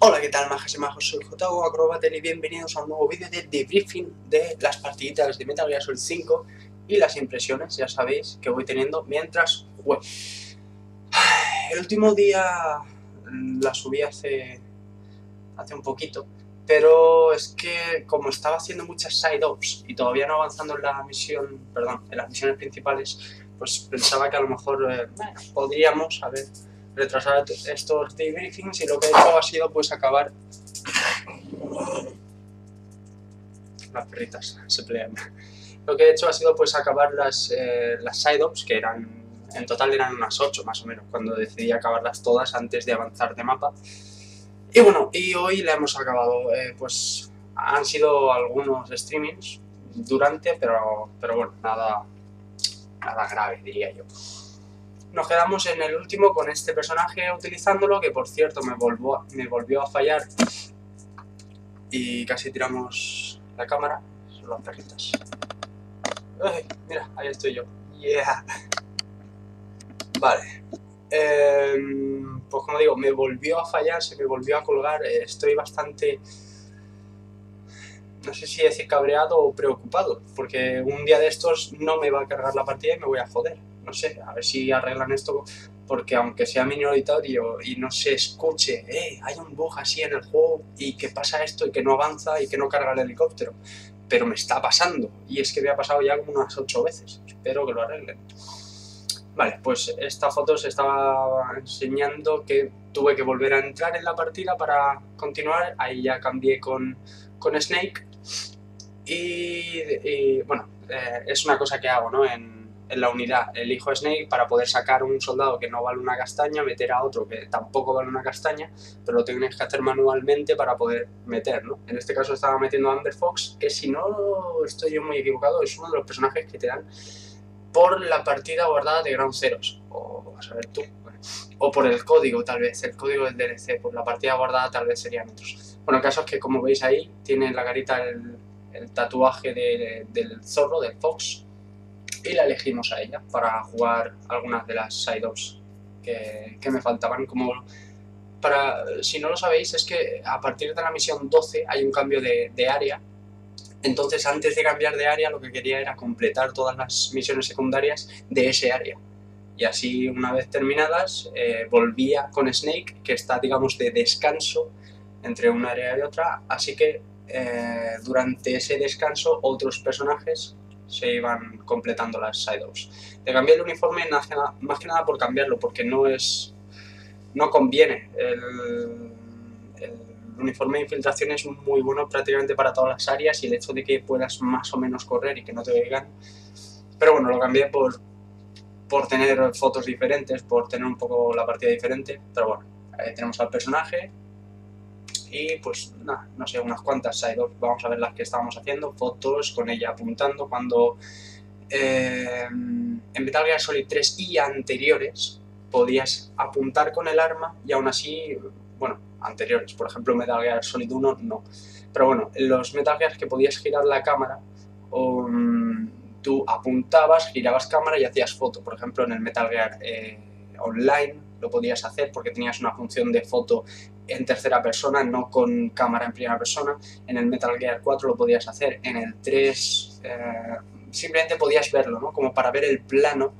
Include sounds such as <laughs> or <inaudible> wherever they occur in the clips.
Hola, ¿qué tal, majas y majos? Soy JU Acrobater y bienvenidos a un nuevo vídeo de debriefing de las partiditas de Metal Gear Solid 5 y las impresiones, ya sabéis, que voy teniendo mientras juego. <sighs> El último día la subí hace, hace un poquito, pero es que como estaba haciendo muchas side-ops y todavía no avanzando en la misión, perdón, en las misiones principales, pues pensaba que a lo mejor eh, podríamos, a ver retrasar estos debriefings y lo que he hecho ha sido pues acabar las perritas se pelean. Lo que he hecho ha sido pues acabar las, eh, las side-ops que eran en total eran unas 8 más o menos cuando decidí acabarlas todas antes de avanzar de mapa. Y bueno, y hoy la hemos acabado eh, pues han sido algunos streamings durante, pero, pero bueno, nada, nada grave diría yo nos quedamos en el último con este personaje utilizándolo, que por cierto me, volvió, me volvió a fallar y casi tiramos la cámara. Son las perritas. mira, ahí estoy yo. Yeah. <laughs> Vale. Em, pues como digo, me volvió a fallar, se me volvió a colgar. Eh, estoy bastante no sé si decir cabreado o preocupado, porque un día de estos no me va a cargar la partida y me voy a joder no sé, a ver si arreglan esto, porque aunque sea minoritario y no se escuche, eh, hay un bug así en el juego y que pasa esto y que no avanza y que no carga el helicóptero, pero me está pasando y es que me ha pasado ya como unas ocho veces, espero que lo arreglen. Vale, pues esta foto se estaba enseñando que tuve que volver a entrar en la partida para continuar, ahí ya cambié con, con Snake y, bueno, eh, es una cosa que hago, ¿no? En, en la unidad elijo Snake para poder sacar un soldado que no vale una castaña, meter a otro que tampoco vale una castaña, pero lo tienes que hacer manualmente para poder meter, ¿no? En este caso estaba metiendo a Amber Fox, que si no estoy yo muy equivocado, es uno de los personajes que te dan por la partida guardada de Ground Zeros, o a saber tú, o por el código tal vez, el código del DLC, por la partida guardada tal vez serían otros. Bueno, el caso es que como veis ahí, tiene en la carita el, tatuaje del zorro, del Fox, y la elegimos a ella para jugar algunas de las side-ups que, que, me faltaban. Como para, si no lo sabéis, es que a partir de la misión 12 hay un cambio de, de área. Entonces, antes de cambiar de área, lo que quería era completar todas las misiones secundarias de ese área. Y así, una vez terminadas, eh, volvía con Snake, que está, digamos, de descanso entre una área y otra. Así que eh, durante ese descanso, otros personajes se iban completando las side-ups. De cambiar el uniforme más que nada por cambiarlo, porque no es... no conviene. El, uniforme de infiltración es muy bueno prácticamente para todas las áreas y el hecho de que puedas más o menos correr y que no te oigan. Pero bueno, lo cambié por, por tener fotos diferentes, por tener un poco la partida diferente. Pero bueno, ahí tenemos al personaje, y pues nada, no sé, unas cuantas side vamos a ver las que estábamos haciendo, fotos con ella apuntando. Cuando eh, en Metal Gear Solid 3 y anteriores podías apuntar con el arma y aún así, bueno, anteriores, por ejemplo Metal Gear Solid 1 no, pero bueno, en los Metal Gear que podías girar la cámara, um, tú apuntabas, girabas cámara y hacías foto, por ejemplo en el Metal Gear eh, Online lo podías hacer porque tenías una función de foto en tercera persona, no con cámara en primera persona. En el Metal Gear 4 lo podías hacer, en el 3 eh, simplemente podías verlo, ¿no? Como para ver el plano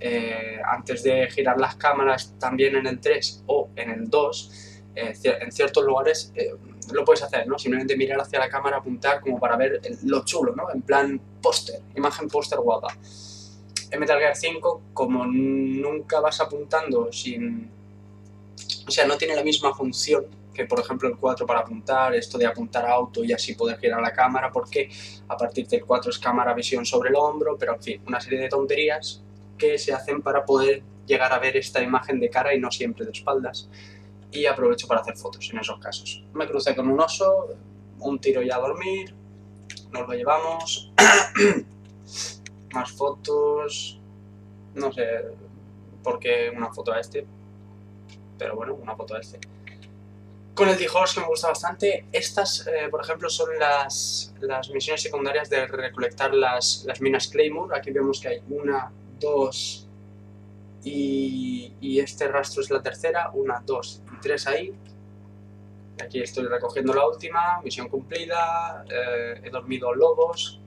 eh, antes de girar las cámaras también en el 3 o en el 2. Eh, en ciertos lugares lo puedes hacer, ¿no? Simplemente mirar hacia la cámara, apuntar como para ver lo chulo, ¿no? En plan póster, imagen póster guapa en Metal Gear 5, como nunca vas apuntando sin... O sea, no tiene la misma función que por ejemplo el 4 para apuntar, esto de apuntar a auto y así poder girar la cámara, porque a partir del 4 es cámara visión sobre el hombro, pero en fin, una serie de tonterías que se hacen para poder llegar a ver esta imagen de cara y no siempre de espaldas. Y aprovecho para hacer fotos en esos casos. Me crucé con un oso, un tiro y a dormir, nos lo llevamos. <clears throat> más fotos, no sé por qué una foto a este, pero bueno, una foto a este. Con el T-Horse que me gusta bastante, estas, eh, por ejemplo, son las, las misiones secundarias de recolectar las, las minas Claymore. Aquí vemos que hay una, dos y, y este rastro es la tercera, una, dos y tres ahí. Aquí estoy recogiendo la última, misión cumplida, eh, he dormido lobos,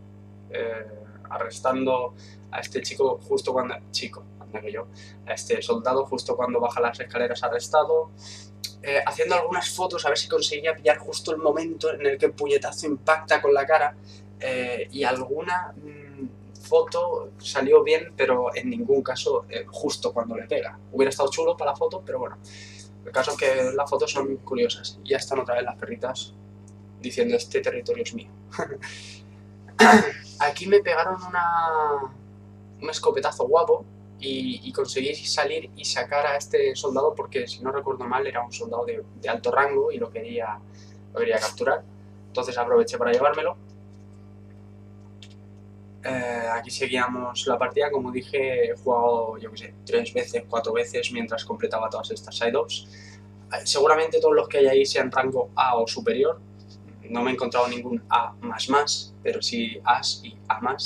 eh, arrestando a este chico justo cuando... chico, anda que yo, a este soldado justo cuando baja las escaleras arrestado, eh, haciendo algunas fotos a ver si conseguía pillar justo el momento en el que el puñetazo impacta con la cara eh, y alguna mm, foto salió bien, pero en ningún caso eh, justo cuando le pega. Hubiera estado chulo para la foto, pero bueno, el caso es que las fotos son curiosas. Y ya están otra vez las perritas diciendo este territorio es mío. <laughs> <coughs> Aquí me pegaron una, un escopetazo guapo y, conseguí salir y sacar a este soldado porque, si no recuerdo mal, era un soldado de, alto rango y lo quería, quería capturar. Entonces aproveché para llevármelo. Eh, aquí seguíamos la partida, como dije, he jugado, yo qué sé, tres veces, cuatro veces mientras completaba todas estas side-offs. Eh, seguramente todos los que hay ahí sean rango A o superior. No me he encontrado ningún A++, pero sí As y A+.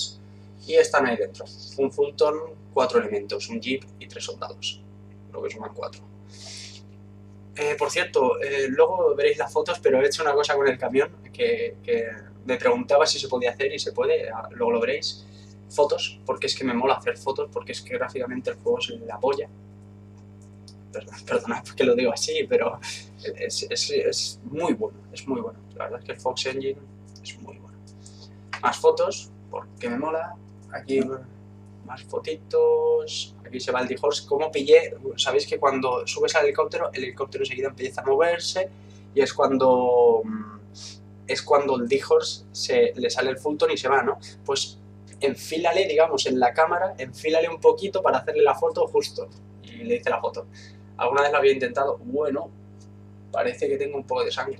Y están ahí dentro. Un Fulton cuatro elementos, un jeep y tres soldados, lo que suman cuatro. Eh, por cierto, eh, luego veréis las fotos, pero he hecho una cosa con el camión que, me preguntaba si se podía hacer y se puede, ah, luego lo veréis. Fotos, porque es que me mola hacer fotos, porque es que gráficamente el juego es la polla. Perdón, <laughs> perdonad porque lo digo así, pero es, es muy bueno, es muy bueno. La verdad es que el Fox Engine es muy bueno. Más fotos, porque me mola. Aquí más fotitos, aquí se va el D-Horse, como pillé, sabéis que cuando subes al helicóptero, el helicóptero enseguida empieza a moverse y es cuando mm, es cuando el D-Horse se, le sale el Fulton y se va, ¿no? Pues enfílale, digamos, en la cámara, enfílale un poquito para hacerle la foto justo y le hice la foto. ¿Alguna vez lo había intentado? Bueno, parece que tengo un poco de sangre.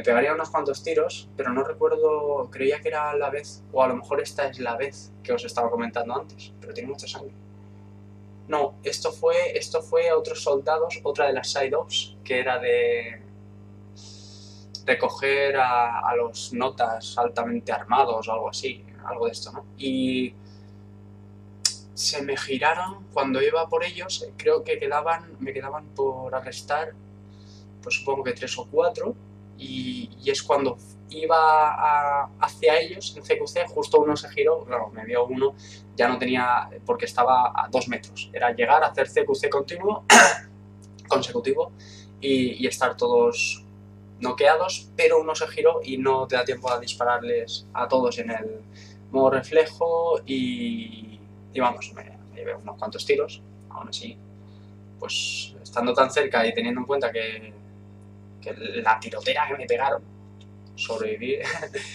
Me pegaría unos cuantos tiros, pero no recuerdo, creía que era la vez, o a lo mejor esta es la vez que os estaba comentando antes, pero tiene mucha sangre. No, esto fue, esto fue a otros soldados, otra de las side-offs, que era de recoger a, a, los notas altamente armados o algo así, algo de esto, ¿no? Y se me giraron cuando iba por ellos, creo que quedaban, me quedaban por arrestar, pues supongo que tres o cuatro, y, es cuando iba hacia ellos en CQC, justo uno se giró, claro, me vio uno, ya no tenía, porque estaba a dos metros, era llegar a hacer CQC continuo, <coughs> consecutivo, y, estar todos noqueados, pero uno se giró y no te da tiempo a dispararles a todos en el modo reflejo y, y vamos, me, me llevé unos cuantos tiros, aún así, pues estando tan cerca y teniendo en cuenta que que la tirotera que me pegaron, sobreviví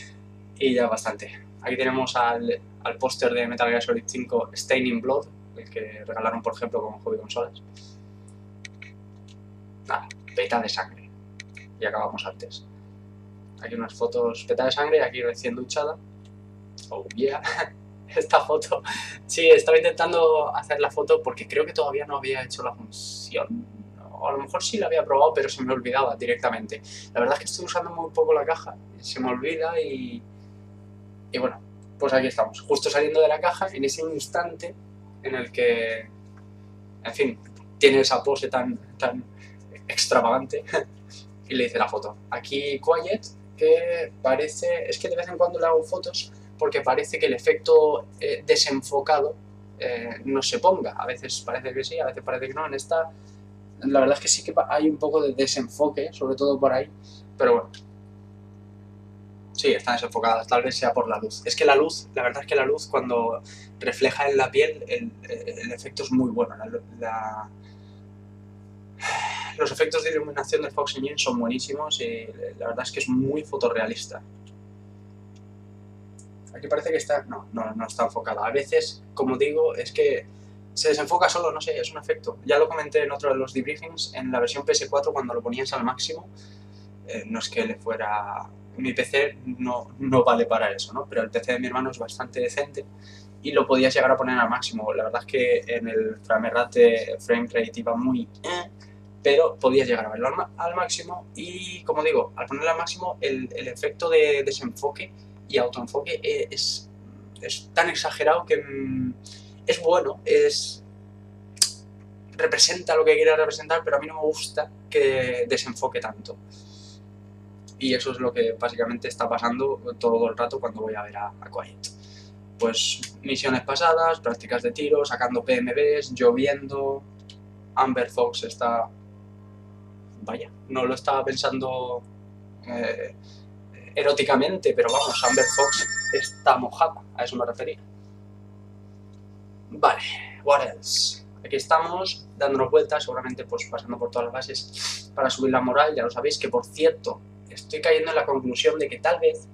<laughs> y ya bastante. Aquí tenemos al, al póster de Metal Gear Solid 5 Staining Blood, el que regalaron por ejemplo con Hobby Consolas. Nada, peta de sangre. Y acabamos antes. Aquí unas fotos peta de sangre, aquí recién duchada. Oh yeah, <laughs> esta foto. Sí, estaba intentando hacer la foto porque creo que todavía no había hecho la función a lo mejor sí la había probado, pero se me olvidaba directamente. La verdad es que estoy usando muy poco la caja, se me olvida y, y bueno, pues aquí estamos, justo saliendo de la caja en ese instante en el que, en fin, tiene esa pose tan, tan extravagante y le hice la foto. Aquí Quiet, que parece, es que de vez en cuando le hago fotos porque parece que el efecto eh, desenfocado eh, no se ponga. A veces parece que sí, a veces parece que no. En esta la verdad es que sí que hay un poco de desenfoque, sobre todo por ahí, pero bueno. Sí, están desenfocadas, tal vez sea por la luz. Es que la luz, la verdad es que la luz cuando refleja en la piel, el, efecto es muy bueno. los efectos de iluminación de Fox Engine son buenísimos y la verdad es que es muy fotorrealista. Aquí parece que está... No, no, no está enfocada. A veces, como digo, es que se desenfoca solo, no sé, es un efecto. Ya lo comenté en otro de los debriefings, en la versión PS4 cuando lo ponías al máximo, eh, no es que le fuera... Mi PC no, no vale para eso, ¿no? Pero el PC de mi hermano es bastante decente y lo podías llegar a poner al máximo. La verdad es que en el frame rate, frame rate iba muy... Eh, pero podías llegar a verlo al, máximo y, como digo, al ponerlo al máximo, el, el efecto de desenfoque y autoenfoque eh, es, es tan exagerado que... Mm, es bueno, es representa lo que quiere representar, pero a mí no me gusta que desenfoque tanto. Y eso es lo que básicamente está pasando todo el rato cuando voy a ver a, a. Pues misiones pasadas, prácticas de tiro, sacando PMBs, lloviendo. Amber Fox está... Vaya, no lo estaba pensando eh, eróticamente, pero vamos, Amber Fox está mojada, a eso me refería. Vale, what else? Aquí estamos, dándonos vueltas, seguramente pues pasando por todas las bases para subir la moral, ya lo sabéis, que por cierto, estoy cayendo en la conclusión de que tal vez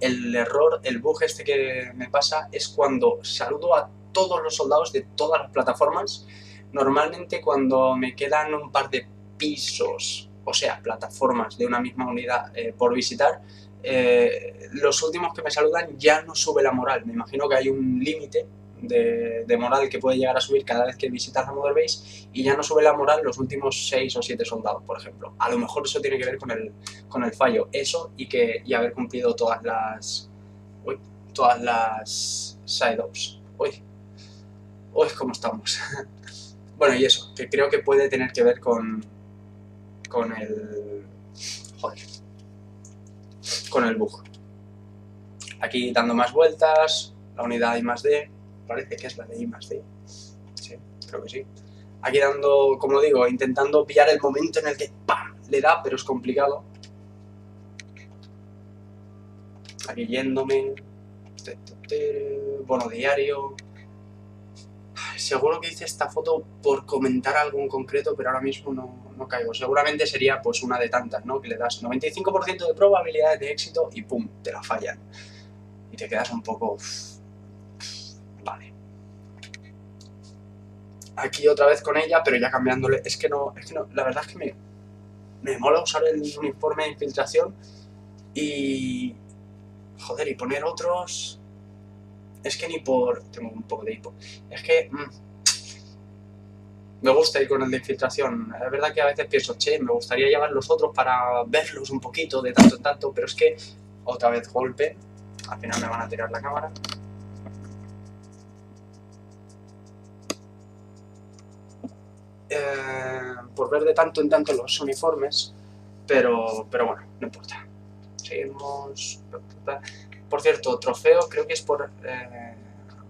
el error, el bug este que me pasa es cuando saludo a todos los soldados de todas las plataformas, normalmente cuando me quedan un par de pisos, o sea, plataformas de una misma unidad eh, por visitar, eh, los últimos que me saludan ya no sube la moral. Me imagino que hay un límite de, moral que puede llegar a subir cada vez que visitas la Mother Base y ya no sube la moral los últimos 6 o 7 soldados, por ejemplo. A lo mejor eso tiene que ver con el, con el fallo. Eso y, que, y haber cumplido todas las... Uy, todas las side-ops. Uy, uy, ¿cómo estamos? <laughs> bueno, y eso, que creo que puede tener que ver con, con el... Joder. Con el bug. Aquí dando más vueltas, la unidad I más D, parece que es la de I más D. Sí, creo que sí. Aquí dando, como digo, intentando pillar el momento en el que ¡pam! le da, pero es complicado. Aquí yéndome. Bono diario. Seguro que hice esta foto por comentar algo en concreto, pero ahora mismo no, no caigo. Seguramente sería pues una de tantas, ¿no? Que le das 95% de probabilidades de éxito y ¡pum! te la fallan. Y te quedas un poco... Vale. Aquí otra vez con ella, pero ya cambiándole. Es que no, es que no, la verdad es que me, me mola usar el uniforme de infiltración y... Joder, y poner otros... Es que ni por... Tengo un poco de hipo. Es que... Mm, me gusta ir con el de infiltración. Es verdad que a veces pienso, che, me gustaría llevar los otros para verlos un poquito de tanto en tanto, pero es que otra vez golpe. Al final me van a tirar la cámara. Eh, por ver de tanto en tanto los uniformes, pero, pero bueno, no importa. Seguimos. Por cierto, trofeo creo que es por, eh,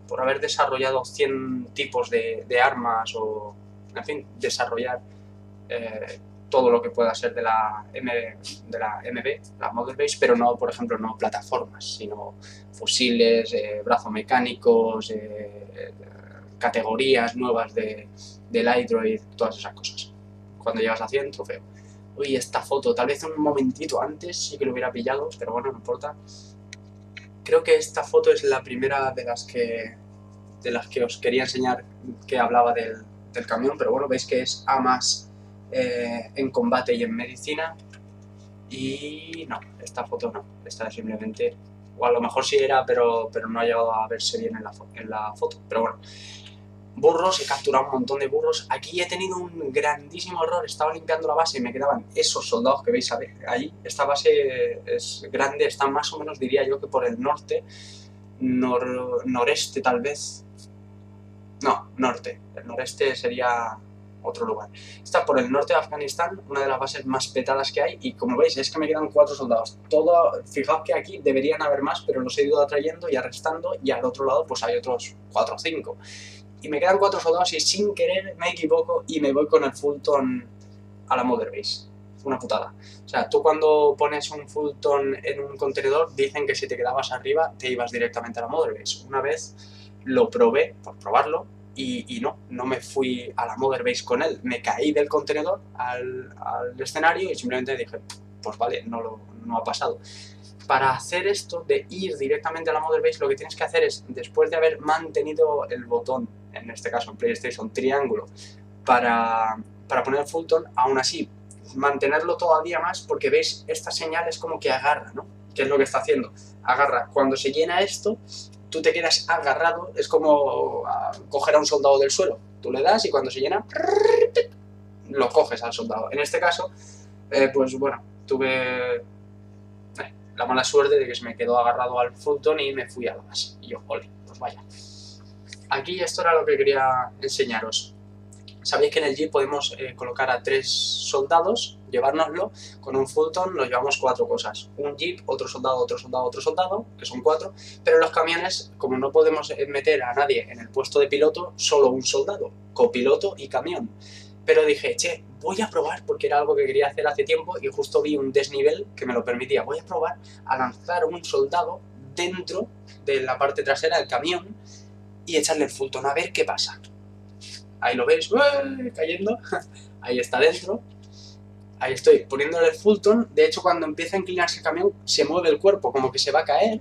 por haber desarrollado 100 tipos de, armas o, en fin, desarrollar eh, todo lo que pueda ser de la, M, de la MB, la Model Base, pero no, por ejemplo, no plataformas, sino fusiles, brazos mecánicos, categorías nuevas de, del iDroid, todas esas cosas. Cuando llegas a 100, trofeo. Uy, esta foto, tal vez un momentito antes sí que lo hubiera pillado, pero bueno, no importa. Creo que esta foto es la primera de las que, de las que os quería enseñar que hablaba del, del camión, pero bueno, veis que es A más eh, en combate y en medicina. Y no, esta foto no, esta simplemente, o a lo mejor sí era, pero, pero no ha llegado a verse bien en la, en la foto, pero bueno burros, he capturado un montón de burros. Aquí he tenido un grandísimo error, estaba limpiando la base y me quedaban esos soldados que veis ahí. Esta base es grande, está más o menos, diría yo, que por el norte, noreste tal vez. No, norte. El noreste sería otro lugar. Está por el norte de Afganistán, una de las bases más petadas que hay, y como veis es que me quedan cuatro soldados. Todo, fijaos que aquí deberían haber más, pero los he ido atrayendo y arrestando, y al otro lado pues hay otros cuatro o cinco y me quedan cuatro soldados y sin querer me equivoco y me voy con el Fulton a la Mother Base. Una putada. O sea, tú cuando pones un Fulton en un contenedor, dicen que si te quedabas arriba te ibas directamente a la Mother Base. Una vez lo probé, por probarlo, y, no, no me fui a la Mother Base con él. Me caí del contenedor al, al escenario y simplemente dije, pues vale, no, lo, no ha pasado para hacer esto de ir directamente a la Mother Base, lo que tienes que hacer es, después de haber mantenido el botón en este caso en PlayStation, triángulo, para, para poner Fulton, aún así, mantenerlo todavía más porque veis, esta señal es como que agarra, ¿no? ¿Qué es lo que está haciendo? Agarra. Cuando se llena esto, tú te quedas agarrado, es como coger a un soldado del suelo. Tú le das y cuando se llena, lo coges al soldado. En este caso, eh, pues bueno, tuve eh, la mala suerte de que se me quedó agarrado al Fulton y me fui a la base. Y yo, ole, pues vaya. Aquí esto era lo que quería enseñaros. Sabéis que en el Jeep podemos eh, colocar a tres soldados, llevárnoslo, con un Fulton nos llevamos cuatro cosas. Un Jeep, otro soldado, otro soldado, otro soldado, que son cuatro, pero en los camiones, como no podemos eh, meter a nadie en el puesto de piloto, solo un soldado, copiloto y camión. Pero dije, che, voy a probar, porque era algo que quería hacer hace tiempo y justo vi un desnivel que me lo permitía. Voy a probar a lanzar un soldado dentro de la parte trasera del camión y echarle el Fulton a ver qué pasa ahí lo veis, cayendo, <laughs> ahí está dentro, ahí estoy poniéndole el Fulton, de hecho cuando empieza a inclinarse el camión se mueve el cuerpo como que se va a caer,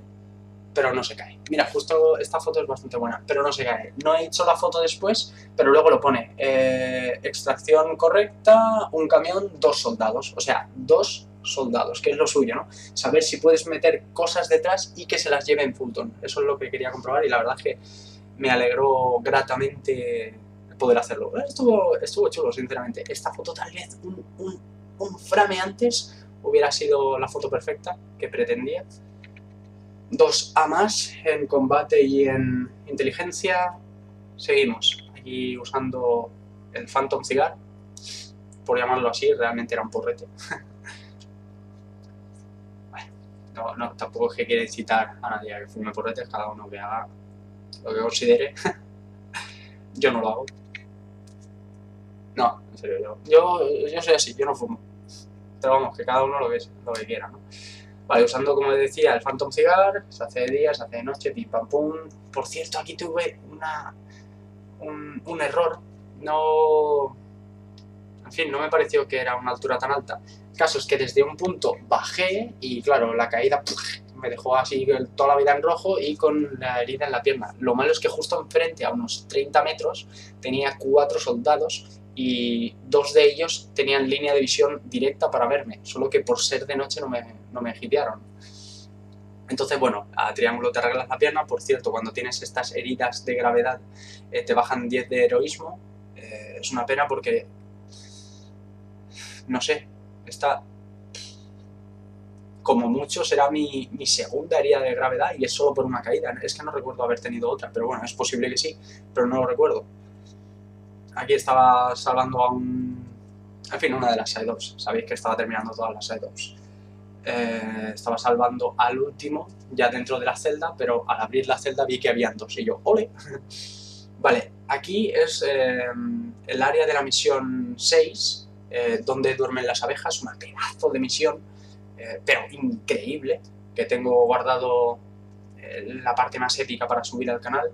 pero no se cae. Mira, justo esta foto es bastante buena, pero no se cae. No he hecho la foto después, pero luego lo pone, eh, extracción correcta, un camión, dos soldados, o sea, dos soldados, que es lo suyo, ¿no? Saber si puedes meter cosas detrás y que se las lleve en Fulton. Eso es lo que quería comprobar y la verdad es que me alegró gratamente poder hacerlo. Estuvo, estuvo chulo, sinceramente. Esta foto tal vez un, un, frame antes hubiera sido la foto perfecta que pretendía. Dos A más en combate y en inteligencia. Seguimos aquí usando el Phantom Cigar, por llamarlo así, realmente era un porrete. <laughs> no, no, tampoco es que quiera incitar a nadie a que fume porretes, cada uno que haga lo que considere. <laughs> Yo no lo hago. No, en serio, yo, yo, soy así, yo no fumo. Pero vamos, que cada uno lo que, lo que quiera, ¿no? Vale, usando, como decía, el Phantom Cigar, se hace de día, se hace de noche, pim pam pum. Por cierto, aquí tuve una, un, un error. No... En fin, no me pareció que era una altura tan alta. El caso es que desde un punto bajé y, claro, la caída me dejó así toda la vida en rojo y con la herida en la pierna. Lo malo es que justo enfrente, a unos 30 metros, tenía cuatro soldados y dos de ellos tenían línea de visión directa para verme, solo que por ser de noche no me, no me Entonces, bueno, a Triángulo te arreglas la pierna. Por cierto, cuando tienes estas heridas de gravedad eh, te bajan 10 de heroísmo. Eh, es una pena porque, no sé, está como mucho será mi, mi, segunda herida de gravedad y es solo por una caída. Es que no recuerdo haber tenido otra, pero bueno, es posible que sí, pero no lo recuerdo aquí estaba salvando a un... En fin, una de las side Sabéis que estaba terminando todas las side eh, estaba salvando al último, ya dentro de la celda, pero al abrir la celda vi que habían dos, y yo, ¡ole! <laughs> vale, aquí es eh, el área de la misión 6, eh, donde duermen las abejas, una pedazo de misión, pero increíble, que tengo guardado la parte más épica para subir al canal.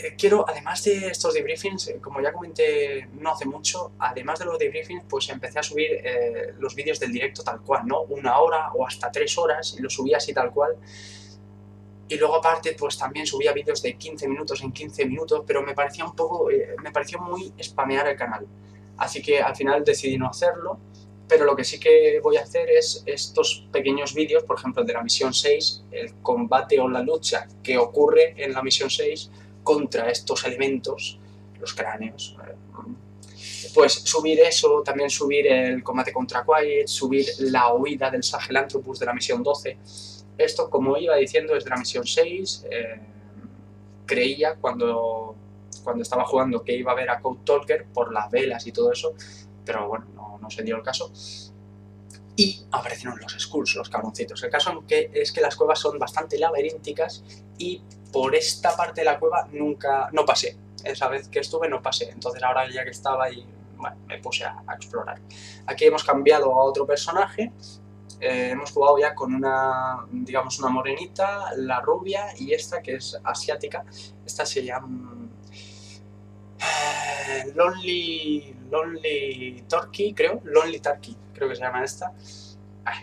Eh, quiero, además de estos debriefings, eh, como ya comenté no hace mucho, además de los debriefings, pues empecé a subir eh, los vídeos del directo tal cual, ¿no? Una hora o hasta tres horas, y los subía así tal cual. Y luego aparte, pues también subía vídeos de 15 minutos en 15 minutos, pero me parecía un poco, me pareció muy spamear el canal. Así que al final decidí no hacerlo, pero lo que sí que voy a hacer es estos pequeños vídeos, por ejemplo, de la misión 6, el combate o la lucha que ocurre en la misión 6, contra estos elementos, los cráneos. Pues subir eso, también subir el combate contra Quiet, subir la huida del Sahelanthropus de la misión 12. Esto, como iba diciendo, es de la misión 6. Eh, creía cuando, cuando estaba jugando que iba a ver a Code Talker por las velas y todo eso, pero bueno, no, no se dio el caso y aparecieron los skulls, los cabroncitos. El caso es que las cuevas son bastante laberínticas y por esta parte de la cueva nunca, no pasé. Esa vez que estuve no pasé, entonces ahora ya que estaba ahí, bueno, me puse a, explorar. Aquí hemos cambiado a otro personaje, eh, hemos jugado ya con una, digamos, una morenita, la rubia y esta que es asiática. Esta se llama... Eh, Lonely, Lonely Turkey, creo, Lonely Turkey, creo que se llama esta.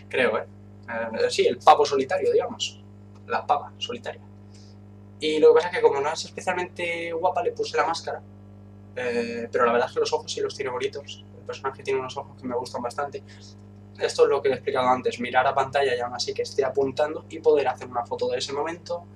creo, ¿eh? ¿eh? Sí, el pavo solitario, digamos. La pava solitaria. Y lo que pasa es que como no es especialmente guapa, le puse la máscara. Eh, pero la verdad es que los ojos sí los tiene bonitos. El personaje tiene unos ojos que me gustan bastante. Esto es lo que he explicado antes, mirar a pantalla y aún así que esté apuntando y poder hacer una foto de ese momento.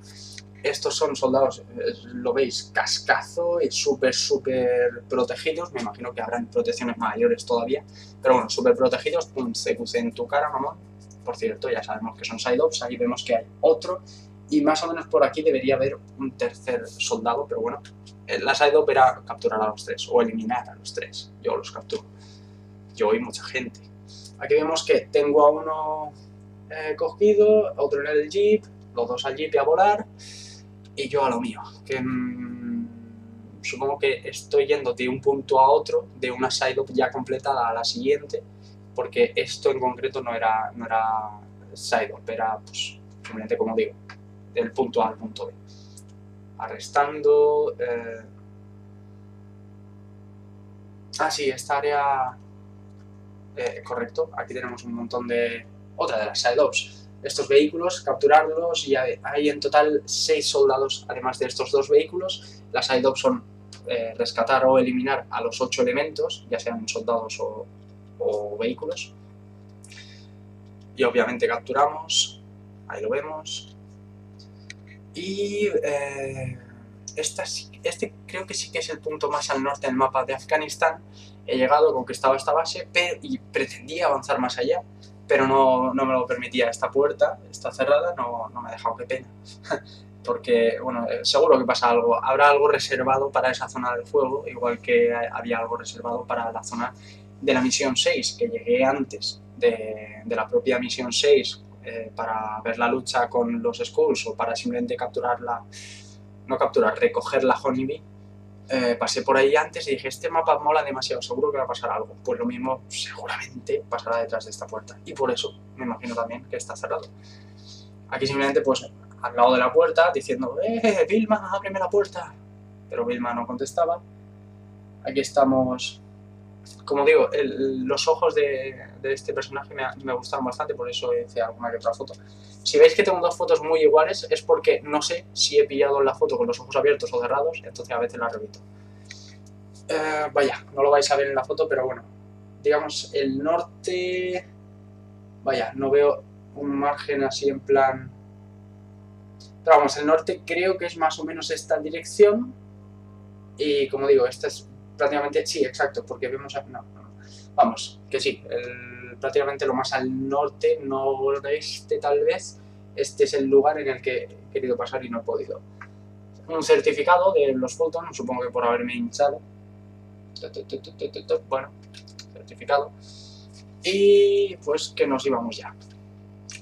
Estos son soldados, eh, lo veis, cascazo y súper, súper protegidos. Me imagino que habrán protecciones mayores todavía. Pero bueno, súper protegidos. Pum, CQC en tu cara, mamón. Por cierto, ya sabemos que son side-ups. Ahí vemos que hay otro y más o menos por aquí debería haber un tercer soldado, pero bueno, eh, la side op era capturar a los tres o eliminar a los tres. Yo los capturo. Yo y mucha gente. Aquí vemos que tengo a uno eh, cogido, otro en el jeep, los dos al jeep y a volar, y yo a lo mío. Que mm, supongo que estoy yendo de un punto a otro, de una side up ya completada a la siguiente, porque esto en concreto no era, no era side up, era pues, simplemente como digo, del punto A al punto B. Arrestando. Eh... Ah, sí, esta área. Eh, correcto, aquí tenemos un montón de. Otra de las side ops. Estos vehículos, capturarlos y hay en total 6 soldados además de estos dos vehículos. Las side son eh, rescatar o eliminar a los 8 elementos, ya sean soldados o, vehículos. Y obviamente capturamos, ahí lo vemos, y eh, este creo que sí que es el punto más al norte del mapa de Afganistán. He llegado, conquistado esta base pero, y pretendía avanzar más allá, pero no, no, me lo permitía. Esta puerta está cerrada, no, no me ha dejado, qué pena. <laughs> Porque, bueno, eh, seguro que pasa algo. Habrá algo reservado para esa zona del fuego, igual que había algo reservado para la zona de la misión 6, que llegué antes de, de la propia misión 6 eh, para ver la lucha con los Skulls o para simplemente capturarla, no capturar, recoger la Honeybee, eh, pasé por ahí antes y dije, este mapa mola demasiado, seguro que va a pasar algo. Pues lo mismo seguramente pasará detrás de esta puerta. Y por eso me imagino también que está cerrado. Aquí simplemente pues al lado de la puerta diciendo, ¡eh, Vilma, ábreme la puerta! Pero Vilma no contestaba. Aquí estamos como digo, los ojos de, este personaje me, me, gustaron bastante, por eso hice alguna que otra foto. Si veis que tengo dos fotos muy iguales, es porque no sé si he pillado la foto con los ojos abiertos o cerrados, entonces a veces la repito. Eh, vaya, no lo vais a ver en la foto, pero bueno. Digamos, el norte... Vaya, no veo un margen así en plan... Pero vamos, el norte creo que es más o menos esta dirección. Y como digo, esta es prácticamente, sí, exacto, porque vemos, no, vamos, que sí, prácticamente lo más al norte, noroeste tal vez, este es el lugar en el que he querido pasar y no he podido. Un certificado de los Fulton, supongo que por haberme hinchado. Bueno, certificado. Y pues que nos íbamos ya.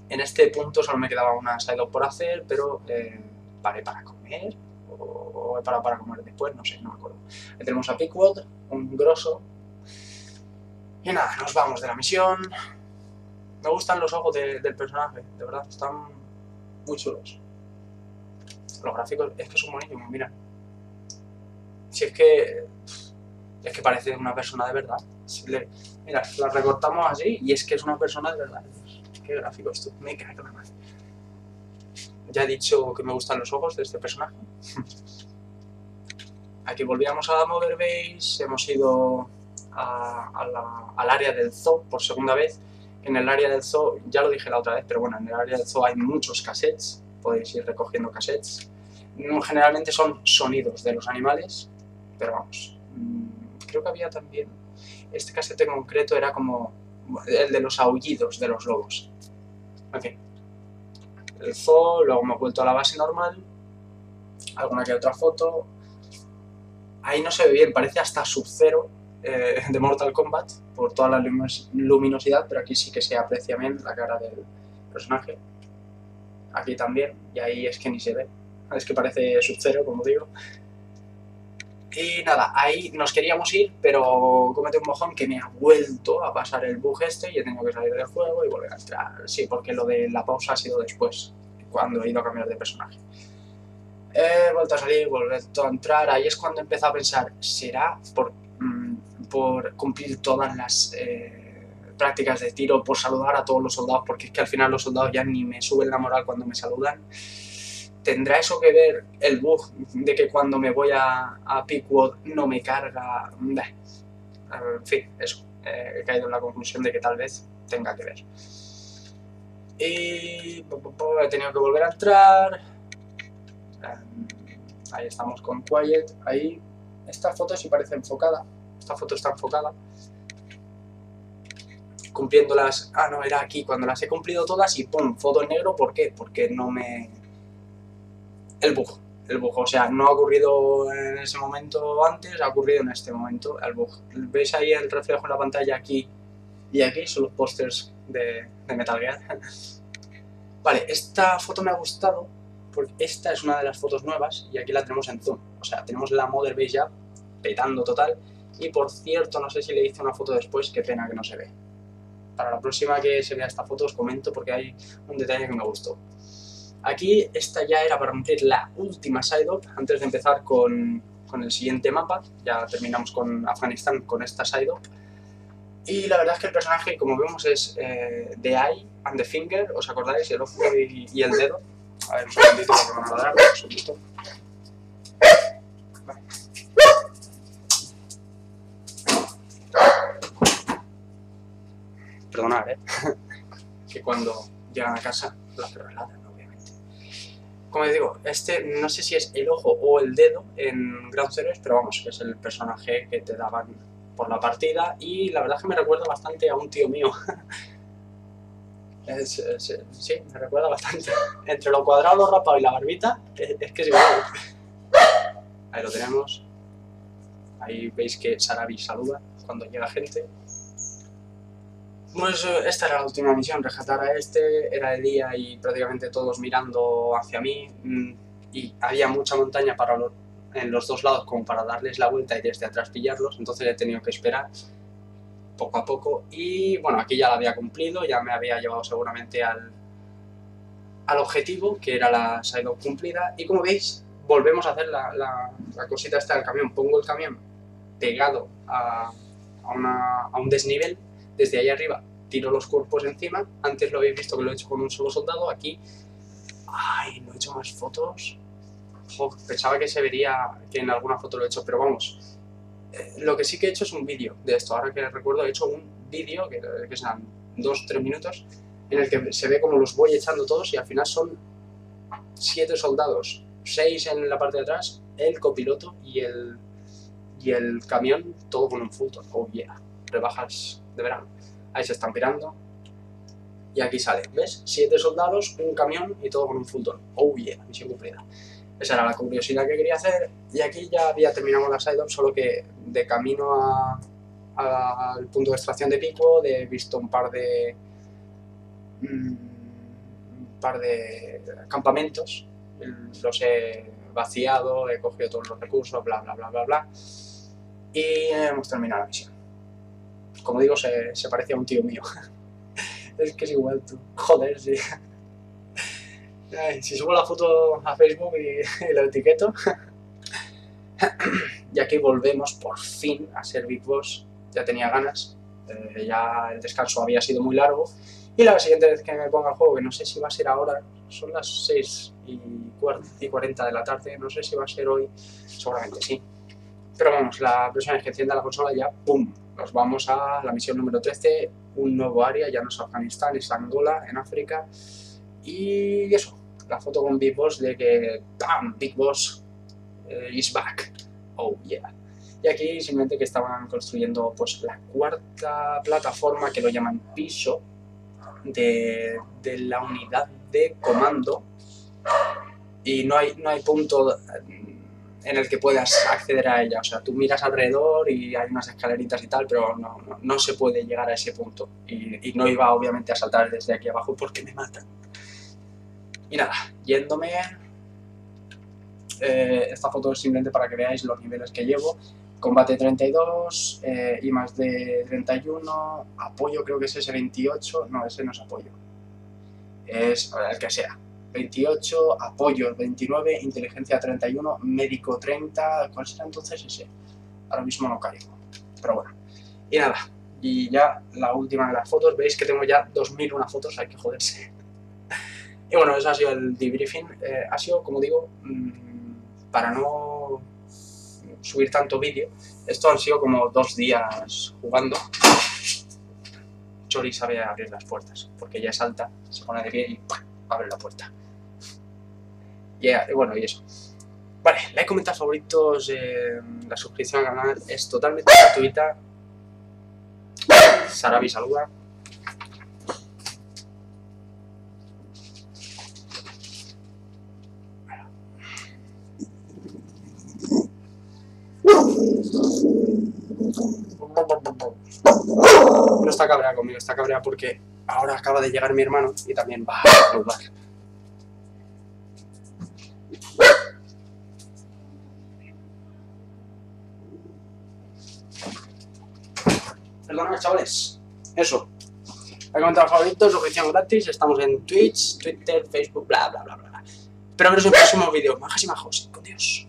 En este punto solo me quedaba una side por hacer, pero eh, paré para comer o, para, para comer después, no sé, no me acuerdo. Ahí tenemos a Pickwood, un grosso. Y nada, nos vamos de la misión. Me gustan los ojos del personaje, de verdad, están muy chulos. Los gráficos es que son buenísimos, mira. Si es que... Es que parece una persona de verdad. mira, la recortamos así y es que es una persona de verdad. Qué gráfico esto, me cago en la madre. Ya he dicho que me gustan los ojos de este personaje. <laughs> Aquí volvíamos a Mother Base, hemos ido al área del zoo por segunda vez. En el área del zoo, ya lo dije la otra vez, pero bueno, en el área del zoo hay muchos cassettes, podéis ir recogiendo cassettes. Generalmente son sonidos de los animales, pero vamos, mm, creo que había también... Este cassette en concreto era como el de los aullidos de los lobos. En fin, el zoo, luego me he vuelto a la base normal, alguna que otra foto. Ahí no se ve bien, parece hasta Sub-Zero eh, de Mortal Kombat por toda la luminosidad, pero aquí sí que se aprecia bien la cara del personaje. Aquí también, y ahí es que ni se ve. Es que parece Sub-Zero, como digo. Y nada, ahí nos queríamos ir, pero comete un mojón que me ha vuelto a pasar el bug este y he tenido que salir del juego y volver a entrar. Sí, porque lo de la pausa ha sido después, cuando he ido a cambiar de personaje. He vuelto a salir, vuelto a entrar, ahí es cuando empecé a pensar, ¿será por, mm, por cumplir todas las eh, prácticas de tiro, por saludar a todos los soldados? Porque es que al final los soldados ya ni me suben la moral cuando me saludan. ¿Tendrá eso que ver el bug de que cuando me voy a, a Pickwood no me carga? En fin, eso. he caído en la conclusión de que tal vez tenga que ver. Y he tenido que volver a entrar. Em, ahí estamos con Quiet. Ahí, esta foto sí parece enfocada. Esta foto está enfocada. Cumpliendo las... Ah, no, era aquí. Cuando las he cumplido todas y ¡pum! Foto en negro. ¿Por qué? Porque no me el bug. el bug. O sea, no ha ocurrido en ese momento antes, ha ocurrido en este momento el bug. ¿Veis ahí el reflejo en la pantalla aquí y aquí? Son los pósters de, de Metal Gear. <laughs> vale, esta foto me ha gustado porque esta es una de las fotos nuevas y aquí la tenemos en zoom. O sea, tenemos la Mother Base ya petando total. Y por cierto, no sé si le hice una foto después, qué pena que no se ve. Para la próxima que se vea esta foto os comento porque hay un detalle que me gustó. Aquí esta ya era para cumplir la última side-up antes de empezar con, con, el siguiente mapa. Ya terminamos con Afganistán con esta side-up. Y la verdad es que el personaje, como vemos, es eh, The Eye and the Finger, ¿os acordáis? El ojo y, y el dedo. A ver, un segundito porque me va a dar, ¿eh? que cuando llegan a casa la perra ladran, obviamente. Como os digo, este no sé si es el ojo o el dedo en Ground Zeroes, pero vamos, que es el personaje que te daban por la partida y la verdad que me recuerda bastante a un tío mío. <laughs> Sí, me recuerda bastante. Entre lo cuadrado, lo rapado y la barbita, es, es, que es igual. Ahí lo tenemos. Ahí veis que Sarabi saluda cuando llega gente. Pues esta era la última misión, rescatar a este, era de día y prácticamente todos mirando hacia mí y había mucha montaña para los, en los dos lados como para darles la vuelta y desde atrás pillarlos, entonces he tenido que esperar poco a poco y bueno, aquí ya la había cumplido, ya me había llevado seguramente al, al objetivo, que era la side cumplida y como veis, volvemos a hacer la, la, la, cosita esta del camión, pongo el camión pegado a, a, una, a un desnivel, desde ahí arriba tiro los cuerpos encima, antes lo habéis visto que lo he hecho con un solo soldado, aquí, ay, no he hecho más fotos, pensaba que se vería que en alguna foto lo he hecho, pero vamos, eh, lo que sí que he hecho es un vídeo de esto. Ahora que recuerdo, he hecho un vídeo, que, que dos, tres minutos, en el que se ve como los voy echando todos y al final son siete soldados, seis en la parte de atrás, el copiloto y el, y el camión, todo con un Fulton. Oh yeah, rebajas de verano. Ahí se están pirando. Y aquí sale, ¿ves? Siete soldados, un camión y todo con un Fulton. Oh yeah, misión cumplida. Esa era la curiosidad que quería hacer y aquí ya había terminado la side-up, solo que de camino al punto de extracción de pico he visto un par de mm, un par de campamentos, los he vaciado, he cogido todos los recursos, bla bla bla bla bla y hemos terminado la misión. Como digo, se, se parecía a un tío mío. <laughs> es que es igual tú. Joder, sí. Ay, si subo la foto a Facebook y, y lo etiqueto. <coughs> y aquí volvemos por fin a ser Big Boss. Ya tenía ganas, eh, ya el descanso había sido muy largo. Y la siguiente vez que me ponga el juego, que no sé si va a ser ahora, son las 6 y 40 de la tarde, no sé si va a ser hoy, seguramente sí. Pero vamos, la próxima vez que encienda la consola ya, ¡pum! Nos vamos a la misión número 13, un nuevo área, ya no es Afganistán, es Angola, en África. Y eso, la foto con Big Boss de que ¡pam! Big Boss uh, is back. Oh yeah. Y aquí simplemente que estaban construyendo pues la cuarta plataforma que lo llaman piso de, de la unidad de comando y no hay, no hay punto en el que puedas acceder a ella. O sea, tú miras alrededor y hay unas escaleritas y tal, pero no, no, se puede llegar a ese punto. Y, y, no iba obviamente a saltar desde aquí abajo porque me matan. Y nada, yéndome... Eh, esta foto es simplemente para que veáis los niveles que llevo. Combate 32, eh, I más de 31, apoyo creo que es ese 28, no, ese no es apoyo. Es el que sea. 28, apoyo 29, inteligencia 31, médico 30, ¿cuál será entonces ese? Ahora mismo no caigo, pero bueno. Y nada, y ya la última de las fotos, veis que tengo ya 2001 fotos, hay que joderse. Y bueno, eso ha sido el debriefing. Eh, ha sido, como digo, mmm, para no subir tanto vídeo, esto han sido como dos días jugando. Chori sabe abrir las puertas, porque ella es alta, se pone de pie y abre la puerta. Y bueno, y eso. Vale, like, comentar, favoritos, eh, la suscripción al canal es totalmente gratuita. Sarabi saluda. No está cabreada conmigo, está cabreada porque ahora acaba de llegar mi hermano y también va a saludar. Perdona, chavales. Eso. He comentado favoritos, suscripción gratis, estamos en Twitch, Twitter, Facebook, bla bla bla bla. Espero veros en próximos vídeos. Majas y majos. Con Dios.